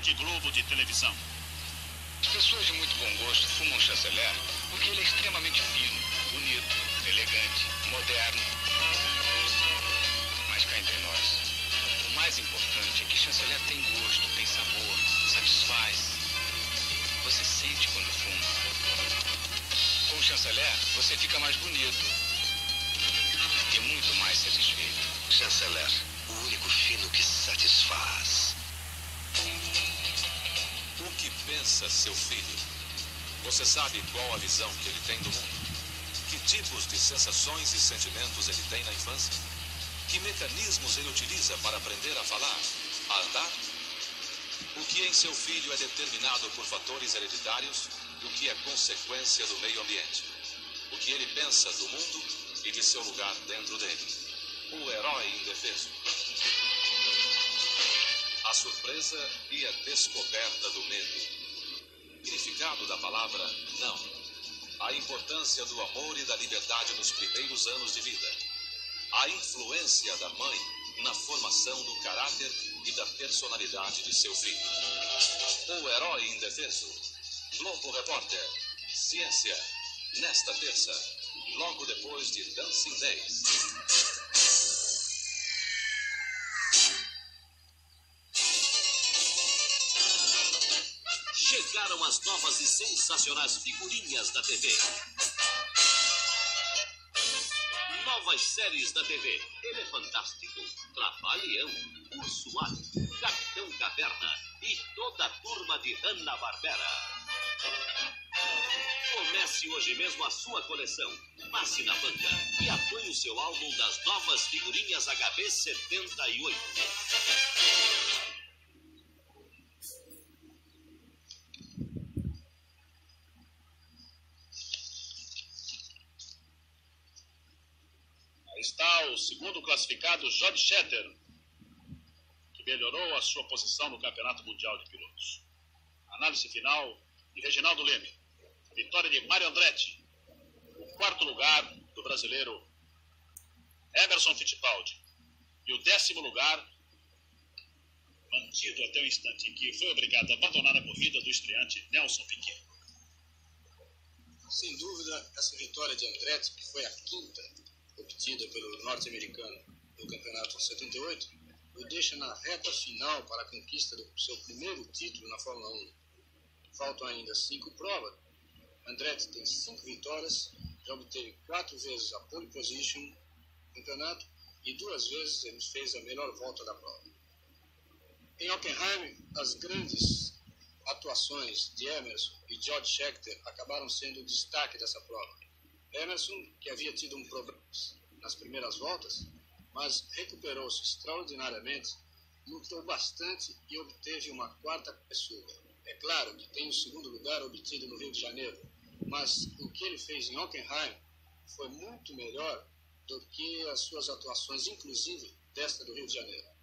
Rede Globo de televisão. Pessoas de muito bom gosto fumam chanceler porque ele é extremamente fino, bonito, elegante, moderno. Mas cá entre nós, o mais importante é que chanceler tem gosto, tem sabor, satisfaz. Você sente quando fuma. Com o chanceler, você fica mais bonito e muito mais satisfeito. Chanceler, o único fino que satisfaz. Pensa seu filho? Você sabe qual a visão que ele tem do mundo? Que tipos de sensações e sentimentos ele tem na infância? Que mecanismos ele utiliza para aprender a falar, a andar? O que em seu filho é determinado por fatores hereditários e o que é consequência do meio ambiente? O que ele pensa do mundo e de seu lugar dentro dele? O herói indefeso. A surpresa e a descoberta do medo. Significado da palavra não. A importância do amor e da liberdade nos primeiros anos de vida. A influência da mãe na formação do caráter e da personalidade de seu filho. O herói indefeso. Globo Repórter. Ciência. Nesta terça, logo depois de Dancing Days. Chegaram as novas e sensacionais figurinhas da TV. Novas séries da TV. Ele é fantástico. Trapalhão, Urso Capitão Caverna e toda a turma de Hanna-Barbera. Comece hoje mesmo a sua coleção. Passe na banca e apoie o seu álbum das novas figurinhas HB 78. Está o segundo classificado, Job Schetter, que melhorou a sua posição no Campeonato Mundial de Pilotos. Análise final de Reginaldo Leme. Vitória de Mário Andretti. O quarto lugar do brasileiro Emerson Fittipaldi. E o décimo lugar, mantido até o instante em que foi obrigado a abandonar a corrida do estreante Nelson Piquet. Sem dúvida, essa vitória de Andretti, que foi a quinta obtida pelo norte-americano no campeonato 78, o deixa na reta final para a conquista do seu primeiro título na Fórmula 1. Faltam ainda cinco provas. Andretti tem cinco vitórias, já obteve quatro vezes a pole position no campeonato e duas vezes ele fez a melhor volta da prova. Em Hockenheim, as grandes atuações de Emerson e George Scheckter acabaram sendo o destaque dessa prova. Emerson, que havia tido um problema nas primeiras voltas, mas recuperou-se extraordinariamente, lutou bastante e obteve uma quarta pessoa. É claro que tem o segundo lugar obtido no Rio de Janeiro, mas o que ele fez em Hockenheim foi muito melhor do que as suas atuações, inclusive desta do Rio de Janeiro.